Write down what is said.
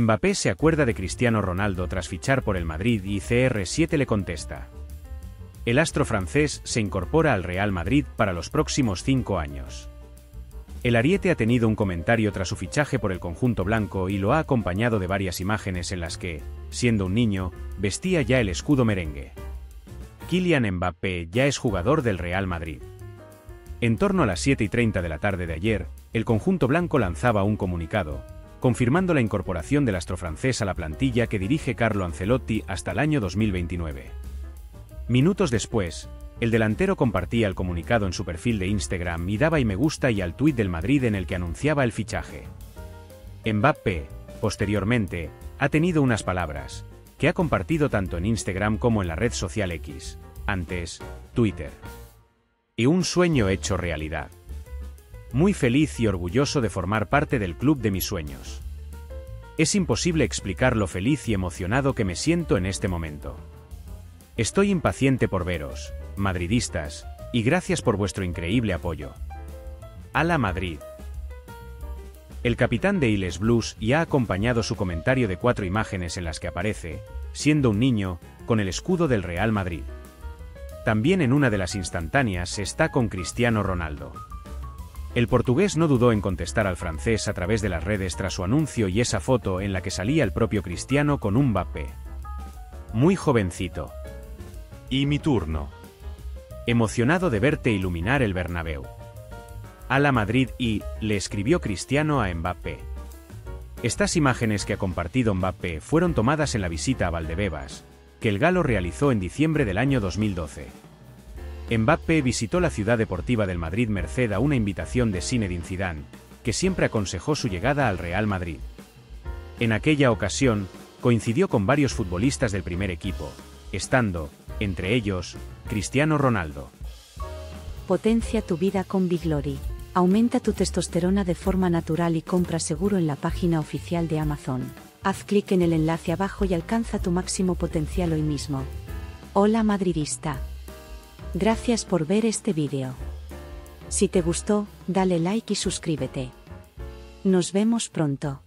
Mbappé se acuerda de Cristiano Ronaldo tras fichar por el Madrid y CR7 le contesta. El astro francés se incorpora al Real Madrid para los próximos cinco años. El Ariete ha tenido un comentario tras su fichaje por el conjunto blanco y lo ha acompañado de varias imágenes en las que, siendo un niño, vestía ya el escudo merengue. Kylian Mbappé ya es jugador del Real Madrid. En torno a las 7 y 30 de la tarde de ayer, el conjunto blanco lanzaba un comunicado, confirmando la incorporación del astro francés a la plantilla que dirige Carlo Ancelotti hasta el año 2029. Minutos después, el delantero compartía el comunicado en su perfil de Instagram y daba y me gusta y al tuit del Madrid en el que anunciaba el fichaje. Mbappé, posteriormente, ha tenido unas palabras, que ha compartido tanto en Instagram como en la red social X, antes, Twitter. Y un sueño hecho realidad muy feliz y orgulloso de formar parte del club de mis sueños. Es imposible explicar lo feliz y emocionado que me siento en este momento. Estoy impaciente por veros, madridistas, y gracias por vuestro increíble apoyo. la Madrid. El capitán de Iles Blues y ha acompañado su comentario de cuatro imágenes en las que aparece, siendo un niño, con el escudo del Real Madrid. También en una de las instantáneas está con Cristiano Ronaldo. El portugués no dudó en contestar al francés a través de las redes tras su anuncio y esa foto en la que salía el propio Cristiano con un Mbappé. Muy jovencito. Y mi turno. Emocionado de verte iluminar el Bernabéu. A la Madrid y, le escribió Cristiano a Mbappé. Estas imágenes que ha compartido Mbappé fueron tomadas en la visita a Valdebebas, que el galo realizó en diciembre del año 2012. Mbappé visitó la ciudad deportiva del Madrid merced a una invitación de Zinedine Zidane, que siempre aconsejó su llegada al Real Madrid. En aquella ocasión, coincidió con varios futbolistas del primer equipo, estando, entre ellos, Cristiano Ronaldo. Potencia tu vida con Glory. Aumenta tu testosterona de forma natural y compra seguro en la página oficial de Amazon. Haz clic en el enlace abajo y alcanza tu máximo potencial hoy mismo. Hola madridista. Gracias por ver este vídeo. Si te gustó, dale like y suscríbete. Nos vemos pronto.